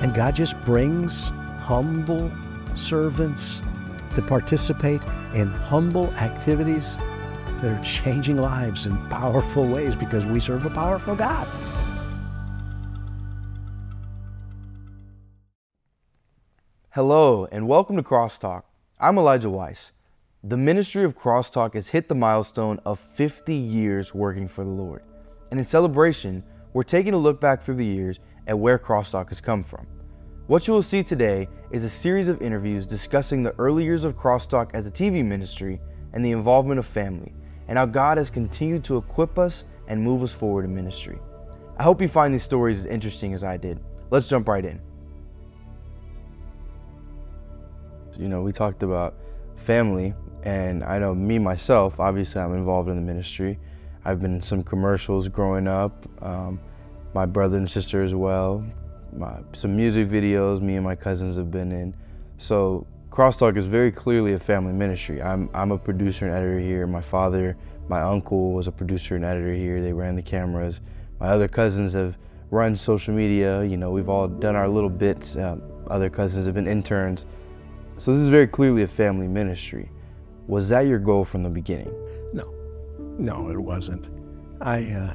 And God just brings humble servants to participate in humble activities that are changing lives in powerful ways because we serve a powerful God. Hello, and welcome to Crosstalk. I'm Elijah Weiss. The ministry of Crosstalk has hit the milestone of 50 years working for the Lord. And in celebration, we're taking a look back through the years at where Crosstalk has come from. What you will see today is a series of interviews discussing the early years of Crosstalk as a TV ministry and the involvement of family, and how God has continued to equip us and move us forward in ministry. I hope you find these stories as interesting as I did. Let's jump right in. You know, we talked about family, and I know me myself, obviously, I'm involved in the ministry. I've been in some commercials growing up, um, my brother and sister as well. My, some music videos me and my cousins have been in. So Crosstalk is very clearly a family ministry. I'm, I'm a producer and editor here. My father, my uncle was a producer and editor here. They ran the cameras. My other cousins have run social media. You know, we've all done our little bits. Um, other cousins have been interns. So this is very clearly a family ministry. Was that your goal from the beginning? No, no, it wasn't. I, uh,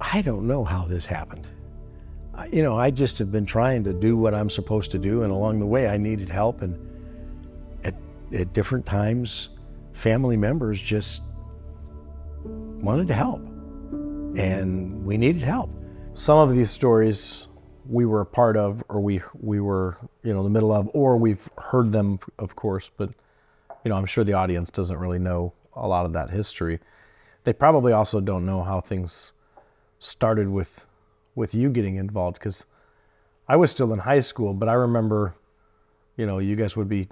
I don't know how this happened. You know, I just have been trying to do what I'm supposed to do, and along the way, I needed help, and at, at different times, family members just wanted to help, and we needed help. Some of these stories we were a part of, or we we were you know the middle of, or we've heard them, of course, but you know, I'm sure the audience doesn't really know a lot of that history. They probably also don't know how things started with with you getting involved because I was still in high school, but I remember, you know, you guys would be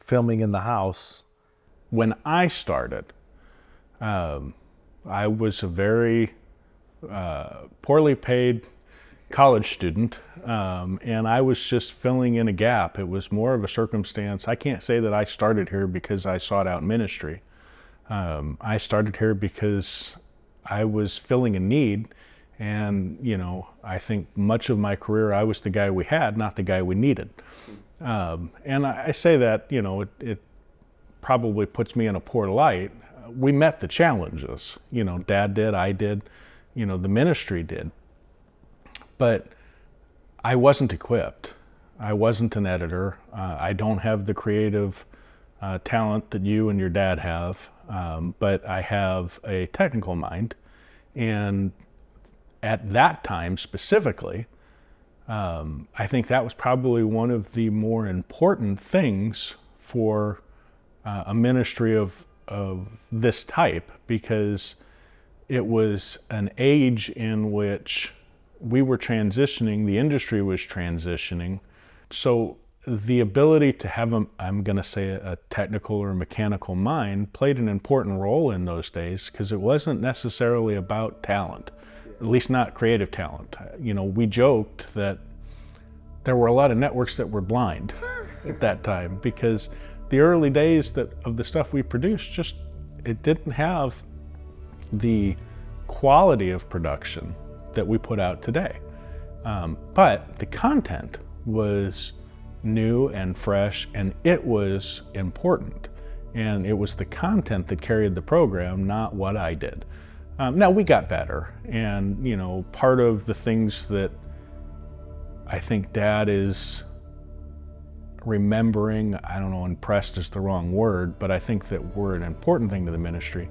filming in the house. When I started, um, I was a very uh, poorly paid college student, um, and I was just filling in a gap. It was more of a circumstance. I can't say that I started here because I sought out ministry. Um, I started here because I was filling a need, and you know, I think much of my career I was the guy we had, not the guy we needed. Um, and I, I, say that you know, it, it probably puts me in a poor light. We met the challenges. You know, Dad did, I did, you know, the ministry did but I wasn't equipped. I wasn't an editor. Uh, I don't have the creative uh, talent that you and your dad have, um, but I have a technical mind. And at that time specifically, um, I think that was probably one of the more important things for uh, a ministry of, of this type because it was an age in which we were transitioning, the industry was transitioning. So the ability to have a, I'm going to say a technical or mechanical mind played an important role in those days because it wasn't necessarily about talent, at least not creative talent. You know, we joked that there were a lot of networks that were blind at that time because the early days that of the stuff we produced just it didn't have the quality of production that we put out today. Um, but the content was new and fresh and it was important. And it was the content that carried the program, not what I did. Um, now we got better. And, you know, part of the things that I think dad is remembering, I don't know, impressed is the wrong word, but I think that we're an important thing to the ministry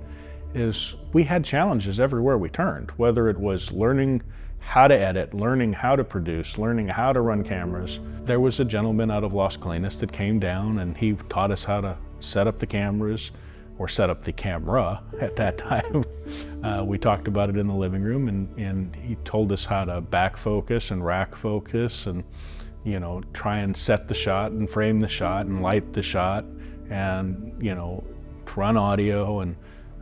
is we had challenges everywhere we turned, whether it was learning how to edit, learning how to produce, learning how to run cameras. There was a gentleman out of Las Colinas that came down and he taught us how to set up the cameras or set up the camera at that time. Uh, we talked about it in the living room and, and he told us how to back focus and rack focus and you know, try and set the shot and frame the shot and light the shot and, you know, run audio and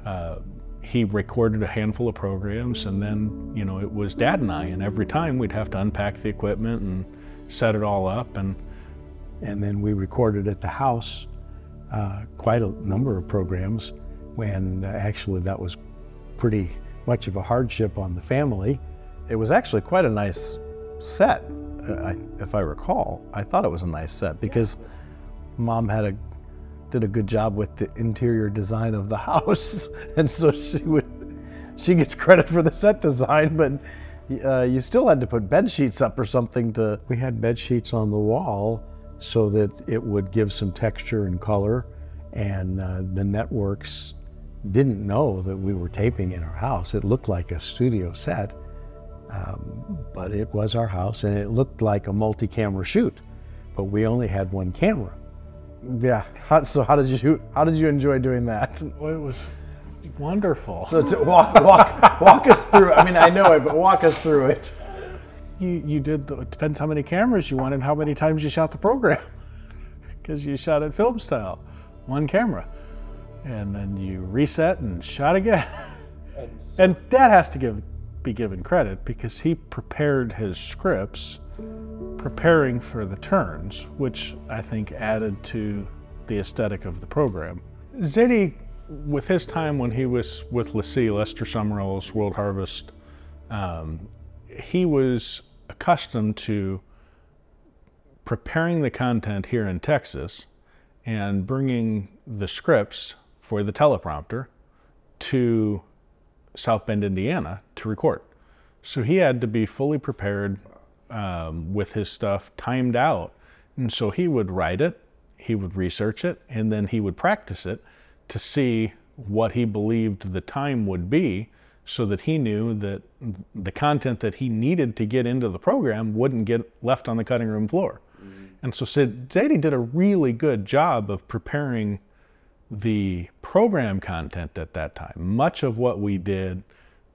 uh, he recorded a handful of programs and then you know it was dad and I and every time we'd have to unpack the equipment and set it all up and and then we recorded at the house uh, quite a number of programs when uh, actually that was pretty much of a hardship on the family. It was actually quite a nice set. Uh, I, if I recall, I thought it was a nice set because mom had a did a good job with the interior design of the house, and so she would she gets credit for the set design, but uh, you still had to put bed sheets up or something to. We had bed sheets on the wall so that it would give some texture and color, and uh, the networks didn't know that we were taping in our house. It looked like a studio set, um, but it was our house, and it looked like a multi-camera shoot, but we only had one camera. Yeah. How, so how did you how did you enjoy doing that? Well, it was wonderful. So to walk walk walk us through. I mean, I know it, but walk us through it. you you did the, it depends how many cameras you wanted, how many times you shot the program, because you shot it film style, one camera, and then you reset and shot again. And Dad has to give be given credit because he prepared his scripts, preparing for the turns, which I think added to the aesthetic of the program. Zadie, with his time when he was with LeSea, Lester Sumrall's World Harvest, um, he was accustomed to preparing the content here in Texas and bringing the scripts for the teleprompter to South Bend, Indiana to record. So he had to be fully prepared um, with his stuff timed out. And so he would write it, he would research it, and then he would practice it to see what he believed the time would be so that he knew that the content that he needed to get into the program wouldn't get left on the cutting room floor. And so Sid- Zadie did a really good job of preparing the program content at that time. Much of what we did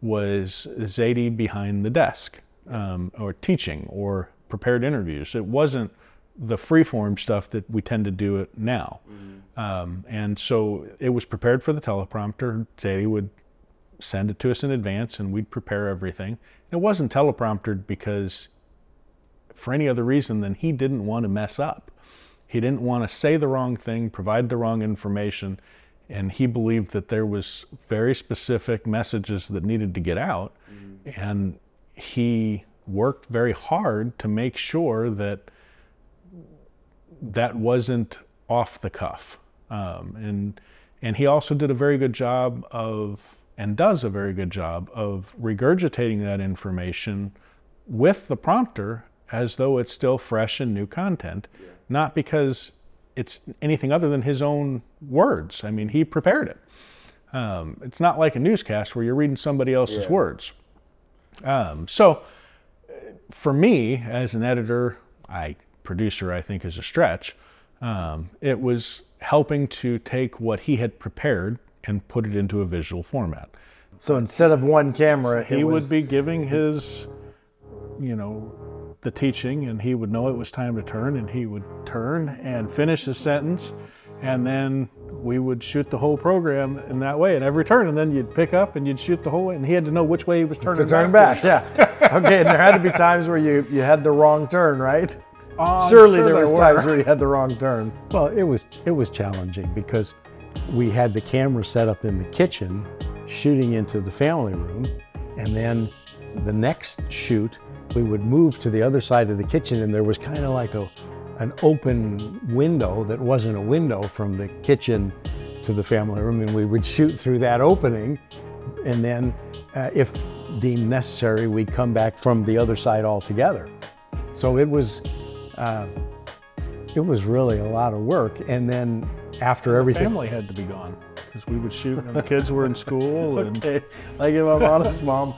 was Zadie behind the desk um, or teaching or prepared interviews. It wasn't the freeform stuff that we tend to do it now. Um, and so it was prepared for the teleprompter. Zadie would send it to us in advance and we'd prepare everything. It wasn't telepromptered because for any other reason than he didn't want to mess up. He didn't want to say the wrong thing, provide the wrong information, and he believed that there was very specific messages that needed to get out. And he worked very hard to make sure that that wasn't off the cuff. Um, and and he also did a very good job of and does a very good job of regurgitating that information with the prompter as though it's still fresh and new content, not because it's anything other than his own words. I mean, he prepared it. Um, it's not like a newscast where you're reading somebody else's words. Um, so, uh, for me as an editor, I producer, I think is a stretch. Um, it was helping to take what he had prepared and put it into a visual format. So instead of one camera, He it would be giving his, you know, the teaching, and he would know it was time to turn, and he would turn and finish his sentence, and then we would shoot the whole program in that way, and every turn, and then you'd pick up and you'd shoot the whole way, and he had to know which way he was turning. to turn back. backwards. Yeah. Okay, and there had to be times where you you had the wrong turn, right? Oh, Surely sure there was were. times where you had the wrong turn. Well, it was it was challenging because we had the camera set up in the kitchen, shooting into the family room, and then the next shoot we would move to the other side of the kitchen, and there was kind of like a an open window that wasn't a window from the kitchen to the family room, and we would shoot through that opening, and then uh, if deemed necessary, we'd come back from the other side altogether. So it was. Uh, it was really a lot of work, and then after The everything, family had to be gone because we would shoot when the kids were in school. And Okay, like if I'm honest, mom,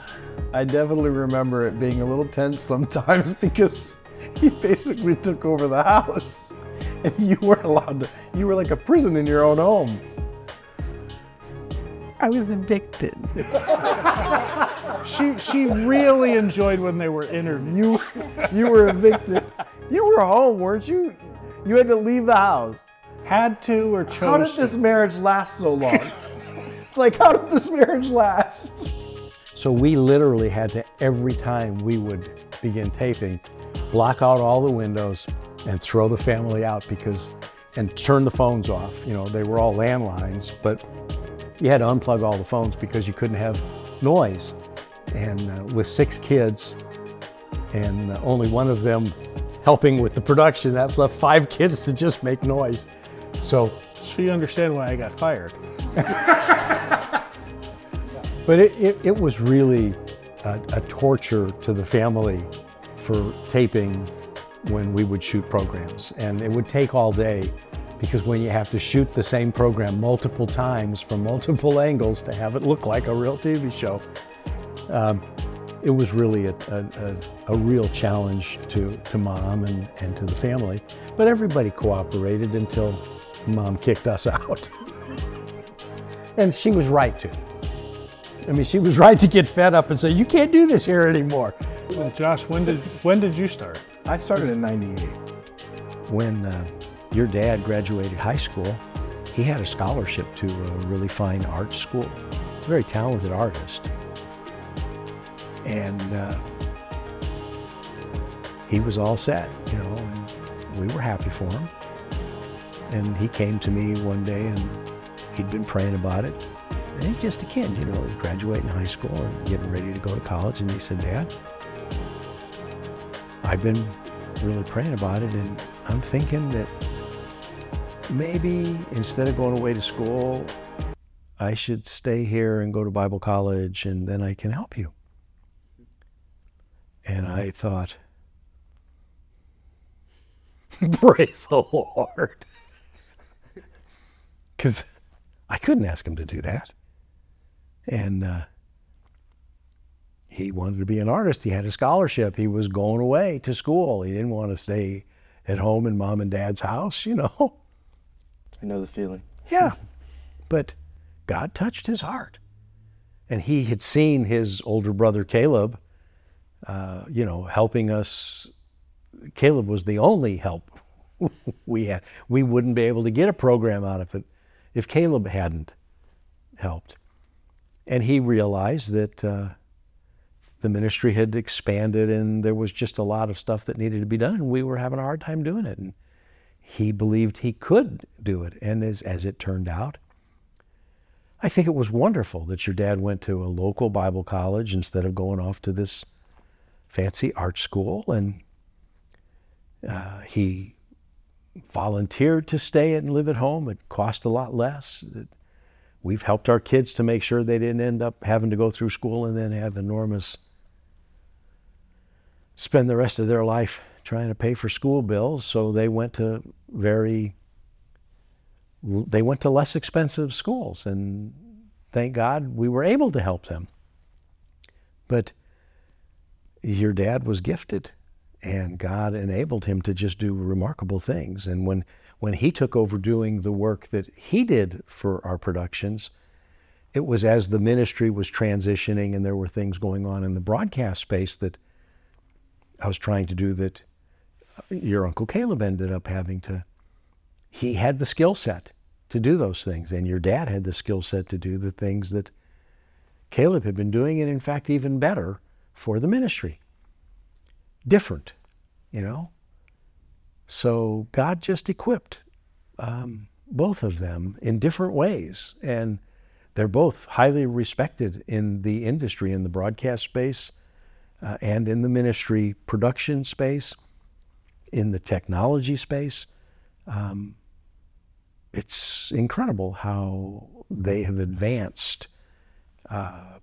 I definitely remember it being a little tense sometimes because he basically took over the house, and you weren't allowed to. You were like a prison in your own home. I was evicted. she she really enjoyed when they were interviewed. You, you were evicted. You were home, weren't you? You had to leave the house. Had to or chose How did to. this marriage last so long? like, how did this marriage last? So we literally had to, every time we would begin taping, block out all the windows and throw the family out because, and turn the phones off. You know, they were all landlines, but you had to unplug all the phones because you couldn't have noise. And uh, with six kids and uh, only one of them helping with the production. That's left five kids to just make noise. So, So you understand why I got fired. but it, it, it was really a, a torture to the family for taping when we would shoot programs. And it would take all day because when you have to shoot the same program multiple times from multiple angles to have it look like a real TV show, um, it was really a, a, a, real challenge to, to mom and, and to the family. But everybody cooperated until mom kicked us out. and she was right to. I mean, she was right to get fed up and say, you can't do this here anymore. Josh, when did, when did you start? I started in 98. When uh, your dad graduated high school, he had a scholarship to a really fine art school. He's a very talented artist. And uh, he was all set, you know, and we were happy for him. And he came to me one day and he'd been praying about it. He's just a kid, you know, graduating high school and getting ready to go to college. And he said, Dad, I've been really praying about it and I'm thinking that maybe instead of going away to school, I should stay here and go to Bible college and then I can help you. And I thought, praise the Lord. Because I couldn't ask him to do that. And uh, he wanted to be an artist. He had a scholarship. He was going away to school. He didn't want to stay at home in mom and dad's house, you know. I know the feeling. Yeah. But God touched his heart. And he had seen his older brother Caleb, uh, you know, helping us. Caleb was the only help we had. We wouldn't be able to get a program out of it if Caleb hadn't helped. And he realized that uh, the ministry had expanded and there was just a lot of stuff that needed to be done, and we were having a hard time doing it. And he believed he could do it. And as, as it turned out, I think it was wonderful that your dad went to a local Bible college instead of going off to this fancy art school. And uh, he volunteered to stay and live at home. It cost a lot less. It, we've helped our kids to make sure they didn't end up having to go through school and then have enormous, spend the rest of their life trying to pay for school bills. So they went to very, they went to less expensive schools. And thank God we were able to help them. But your dad was gifted and God enabled him to just do remarkable things. And when, when he took over doing the work that he did for our productions, it was as the ministry was transitioning and there were things going on in the broadcast space that I was trying to do that uh, your Uncle Caleb ended up having to. He had the skill set to do those things, and your dad had the skill set to do the things that Caleb had been doing, and in fact, even better for the ministry. Different, you know? So God just equipped um, both of them in different ways, and they're both highly respected in the industry, in the broadcast space, uh, and in the ministry production space, in the technology space. Um, it's incredible how they have advanced. Uh,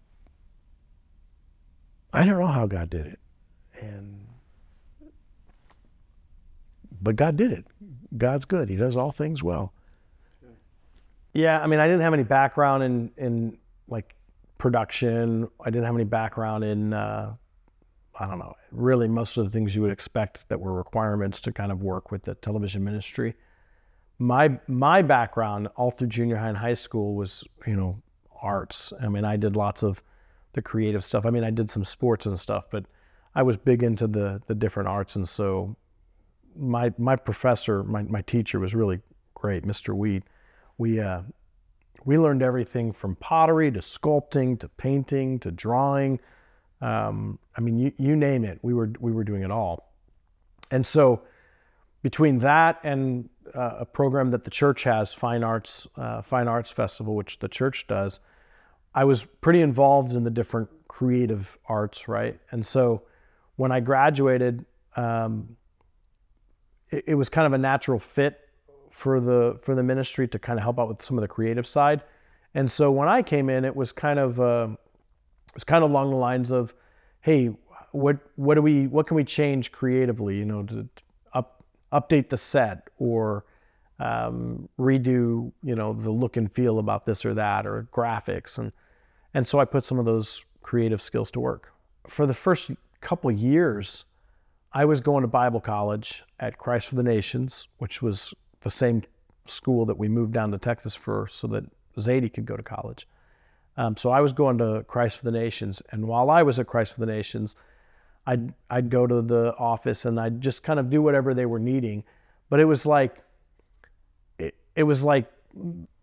I don't know how God did it, and but God did it. God's good. He does all things well. Yeah, I mean, I didn't have any background in in like production. I didn't have any background in uh, I don't know, really most of the things you would expect that were requirements to kind of work with the television ministry. My my background all through junior high and high school was, you know, arts. I mean, I did lots of the creative stuff. I mean, I did some sports and stuff, but I was big into the the different arts and so my my professor, my, my teacher was really great, Mr. Weed. We uh, we learned everything from pottery to sculpting to painting to drawing. Um, I mean, you, you name it, we were we were doing it all. And so, between that and uh, a program that the church has, Fine Arts uh, Fine Arts Festival, which the church does, I was pretty involved in the different creative arts, right? And so, when I graduated, um, it, it was kind of a natural fit for the for the ministry to kind of help out with some of the creative side. And so when I came in, it was kind of uh, it was kind of along the lines of, hey, what what do we what can we change creatively? You know, to up update the set or um, redo you know the look and feel about this or that or graphics and and so I put some of those creative skills to work. For the first couple years, I was going to Bible college at Christ for the Nations, which was the same school that we moved down to Texas for so that Zadie could go to college. Um, so I was going to Christ for the Nations. And while I was at Christ for the Nations, I'd, I'd go to the office and I'd just kind of do whatever they were needing. But it was like, it, it was like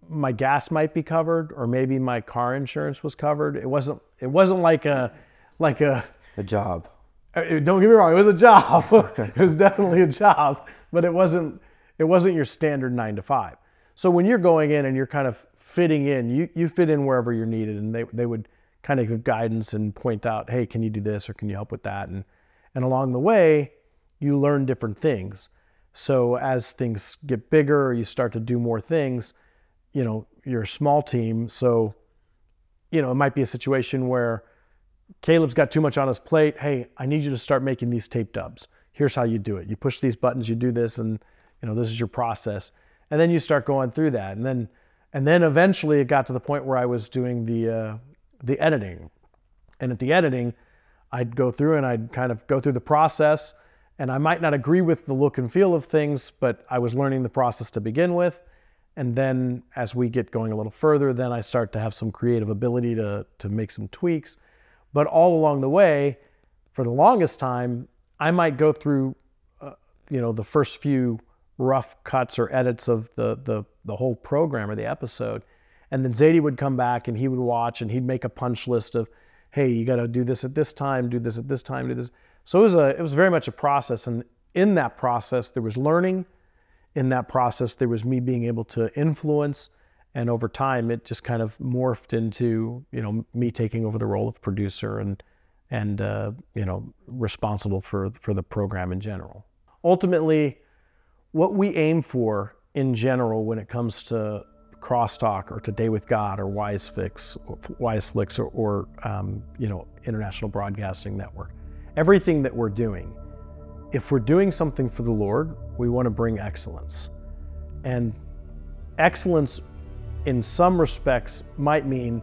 my gas might be covered or maybe my car insurance was covered. It wasn't, it wasn't like a, like a, A job. Uh, don't get me wrong, it was a job. it was definitely a job, but it wasn't it wasn't your standard nine to five. So when you're going in and you're kind of fitting in, you, you fit in wherever you're needed, and they they would kind of give guidance and point out, hey, can you do this or can you help with that? And and along the way, you learn different things. So as things get bigger, or you start to do more things, you know, you're a small team, so you know, it might be a situation where Caleb's got too much on his plate. Hey, I need you to start making these tape dubs. Here's how you do it. You push these buttons, you do this, and you know this is your process. And then you start going through that, and then and then eventually it got to the point where I was doing the uh, the editing, and at the editing, I'd go through and I'd kind of go through the process, and I might not agree with the look and feel of things, but I was learning the process to begin with. And then as we get going a little further, then I start to have some creative ability to, to make some tweaks. But all along the way, for the longest time, I might go through, uh, you know, the first few rough cuts or edits of the, the, the whole program or the episode. And then Zadie would come back and he would watch and he'd make a punch list of, hey, you got to do this at this time, do this at this time, do this. So it was, a, it was very much a process. And in that process, there was learning. In that process, there was me being able to influence. And over time, it just kind of morphed into, you know, me taking over the role of producer and, and uh, you know, responsible for, for the program in general. Ultimately, what we aim for in general when it comes to crosstalk or today with god or wisefix wiseflix or, or um, you know international broadcasting network everything that we're doing if we're doing something for the lord we want to bring excellence and excellence in some respects might mean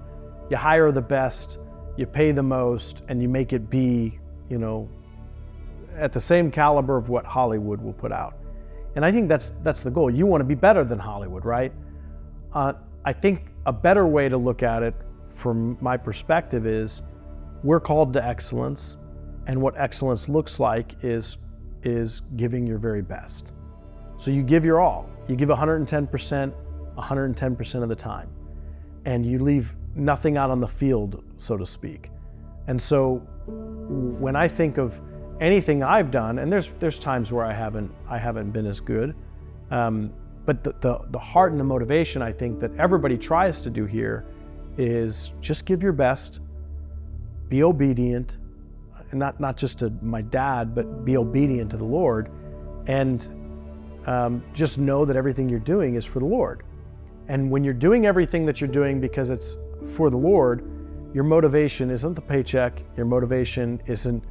you hire the best you pay the most and you make it be you know at the same caliber of what hollywood will put out and I think that's that's the goal. You want to be better than Hollywood, right? Uh, I think a better way to look at it, from my perspective, is we're called to excellence, and what excellence looks like is is giving your very best. So you give your all. You give 110%, 110% of the time, and you leave nothing out on the field, so to speak. And so when I think of anything I've done, and there's there's times where I haven't I haven't been as good, um, but the, the the heart and the motivation I think that everybody tries to do here is just give your best, be obedient, and not not just to my dad, but be obedient to the Lord, and um, just know that everything you're doing is for the Lord. And when you're doing everything that you're doing because it's for the Lord, your motivation isn't the paycheck. Your motivation isn't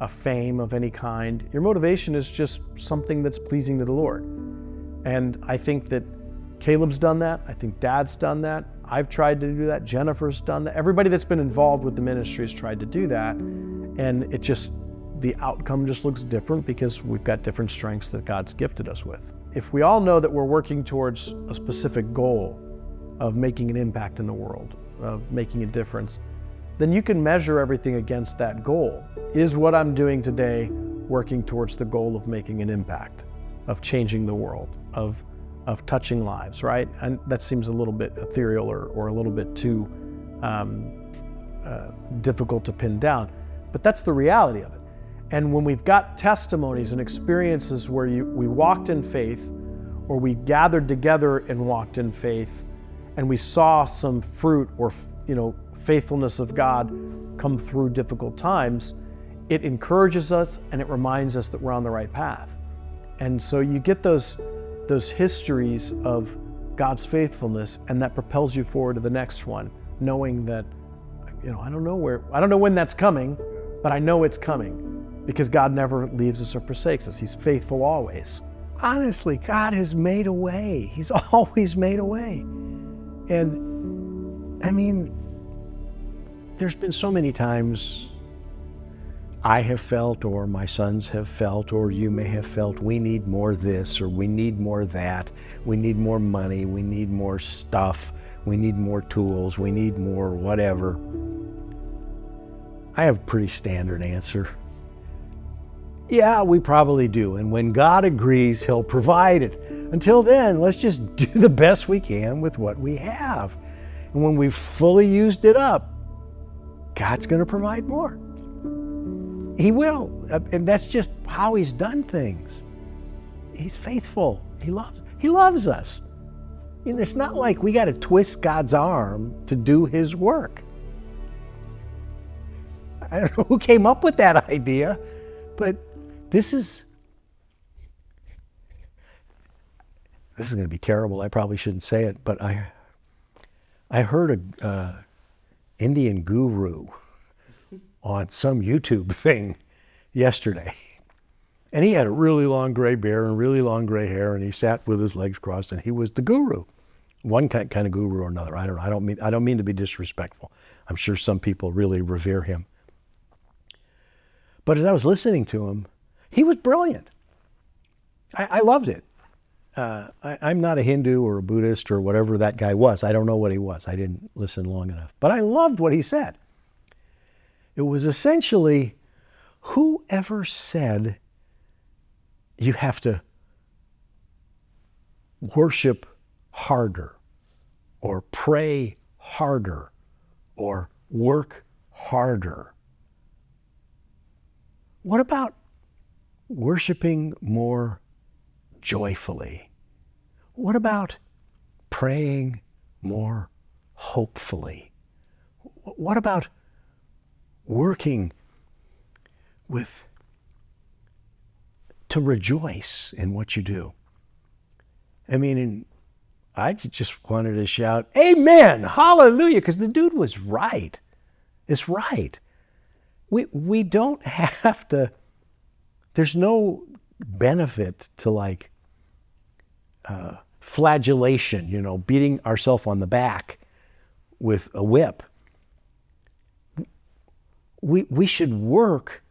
a fame of any kind. Your motivation is just something that's pleasing to the Lord. And I think that Caleb's done that. I think Dad's done that. I've tried to do that. Jennifer's done that. Everybody that's been involved with the ministry has tried to do that. And it just, the outcome just looks different because we've got different strengths that God's gifted us with. If we all know that we're working towards a specific goal of making an impact in the world, of making a difference, then you can measure everything against that goal. Is what I'm doing today working towards the goal of making an impact, of changing the world, of, of touching lives, right? And that seems a little bit ethereal or, or a little bit too um, uh, difficult to pin down. But that's the reality of it. And when we've got testimonies and experiences where you, we walked in faith, or we gathered together and walked in faith, and we saw some fruit or you know faithfulness of God come through difficult times, it encourages us and it reminds us that we're on the right path. And so you get those those histories of God's faithfulness and that propels you forward to the next one, knowing that you know, I don't know where I don't know when that's coming, but I know it's coming because God never leaves us or forsakes us. He's faithful always. Honestly, God has made a way. He's always made a way. And I mean, there's been so many times I have felt, or my sons have felt, or you may have felt, we need more this, or we need more that, we need more money, we need more stuff, we need more tools, we need more whatever. I have a pretty standard answer. Yeah, we probably do. And when God agrees, He'll provide it. Until then, let's just do the best we can with what we have. And when we've fully used it up, God's going to provide more. He will. Uh, and that's just how He's done things. He's faithful. He loves, he loves us. Know, it's not like we got to twist God's arm to do His work. I don't know who came up with that idea, but this is this is going to be terrible. I probably shouldn't say it, but I I heard a uh, Indian guru on some YouTube thing yesterday. And he had a really long gray beard and really long gray hair, and he sat with his legs crossed, and he was the guru, one kind kind of guru or another. I don't know. I don't mean I don't mean to be disrespectful. I'm sure some people really revere him. But as I was listening to him, he was brilliant. I, I loved it. Uh, I, am not a Hindu or a Buddhist or whatever that guy was. I don't know what he was. I didn't listen long enough. But I loved what he said. It was essentially whoever said you have to worship harder or pray harder or work harder what about worshiping more joyfully? What about praying more hopefully? What about working with to rejoice in what you do? I mean, I just wanted to shout, Amen, hallelujah, because the dude was right. It's right we, we don't have to, there's no benefit to like uh, flagellation, you know, beating ourselves on the back with a whip. We, we should work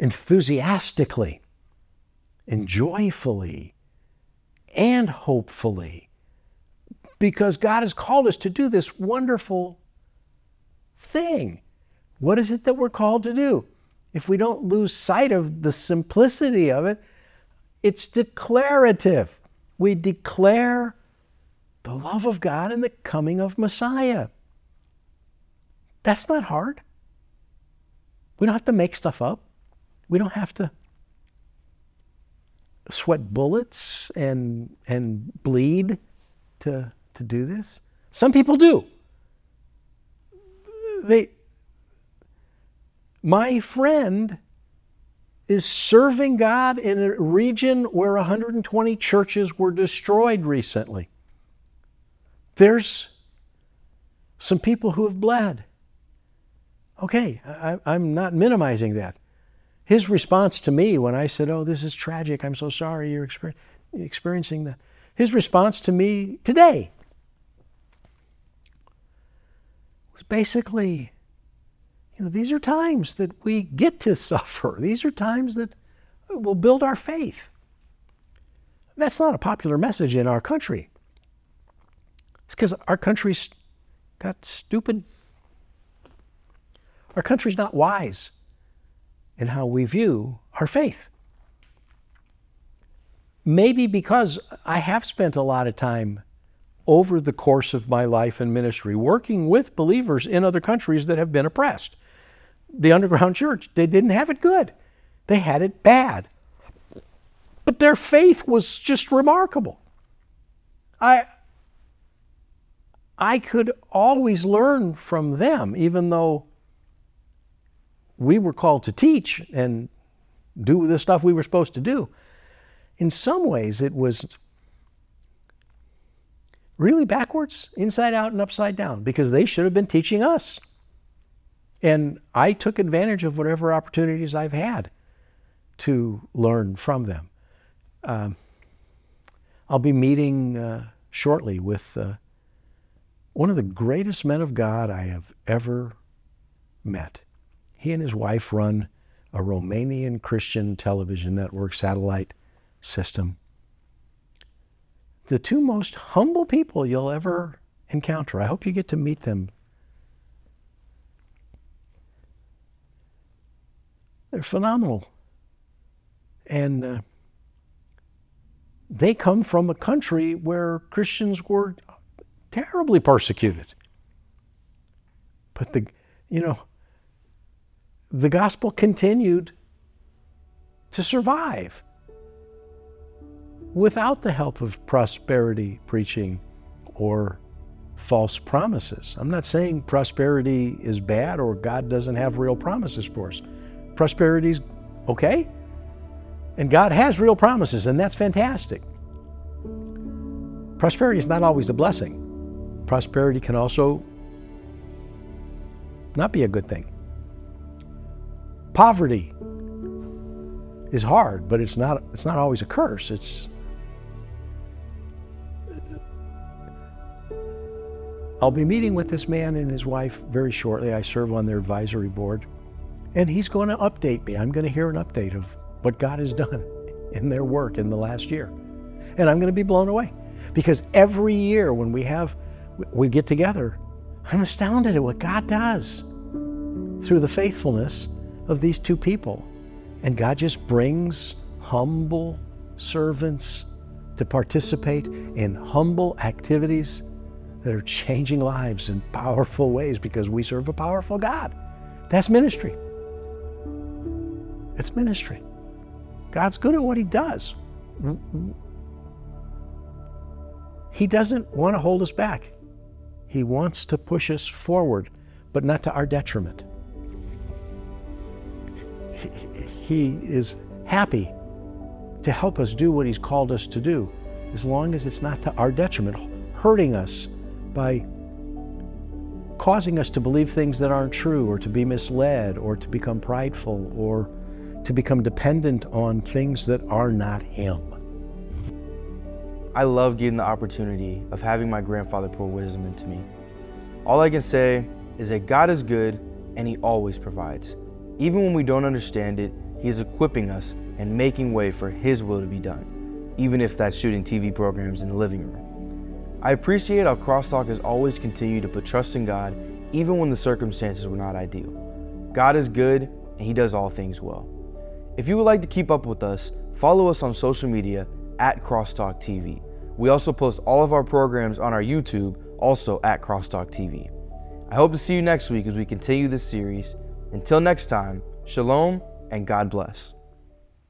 enthusiastically and joyfully and hopefully because God has called us to do this wonderful thing. What is it that we're called to do? If we don't lose sight of the simplicity of it, it's declarative. We declare the love of God and the coming of Messiah. That's not hard. We don't have to make stuff up. We don't have to sweat bullets and and bleed to to do this. Some people do. They my friend is serving God in a region where 120 churches were destroyed recently. There's some people who have bled. Okay, I, am not minimizing that. His response to me when I said, Oh, this is tragic, I'm so sorry you're exper- experiencing that. His response to me today was basically, you know, these are times that we get to suffer. These are times that will build our faith. That's not a popular message in our country. It's because our country's got stupid. Our country's not wise in how we view our faith. Maybe because I have spent a lot of time over the course of my life and ministry working with believers in other countries that have been oppressed the underground church. They didn't have it good, they had it bad. But their faith was just remarkable. I, I could always learn from them, even though we were called to teach and do the stuff we were supposed to do. In some ways, it was really backwards, inside out, and upside down because they should have been teaching us. And I took advantage of whatever opportunities I've had to learn from them. Um, I'll be meeting uh, shortly with uh, one of the greatest men of God I have ever met. He and his wife run a Romanian Christian television network satellite system. The two most humble people you'll ever encounter. I hope you get to meet them. They're phenomenal. And uh, they come from a country where Christians were terribly persecuted. But the, you know, the gospel continued to survive without the help of prosperity preaching or false promises. I'm not saying prosperity is bad or God doesn't have real promises for us. Prosperity's okay, and God has real promises, and that's fantastic. Prosperity is not always a blessing. Prosperity can also not be a good thing. Poverty is hard, but it's not it's not always a curse. It's I'll be meeting with this man and his wife very shortly. I serve on their advisory board. And he's going to update me. I'm going to hear an update of what God has done in their work in the last year. And I'm going to be blown away. Because every year when we have we get together, I'm astounded at what God does through the faithfulness of these two people. And God just brings humble servants to participate in humble activities that are changing lives in powerful ways because we serve a powerful God. That's ministry. It's ministry. God's good at what He does. He doesn't want to hold us back. He wants to push us forward, but not to our detriment. He is happy to help us do what He's called us to do, as long as it's not to our detriment, hurting us by causing us to believe things that aren't true, or to be misled, or to become prideful, or to become dependent on things that are not Him. I love getting the opportunity of having my grandfather pour wisdom into me. All I can say is that God is good and He always provides. Even when we don't understand it, He is equipping us and making way for His will to be done, even if that's shooting TV programs in the living room. I appreciate how Crosstalk has always continued to put trust in God even when the circumstances were not ideal. God is good and He does all things well. If you would like to keep up with us, follow us on social media at Crosstalk TV. We also post all of our programs on our YouTube, also at Crosstalk TV. I hope to see you next week as we continue this series. Until next time, shalom and God bless.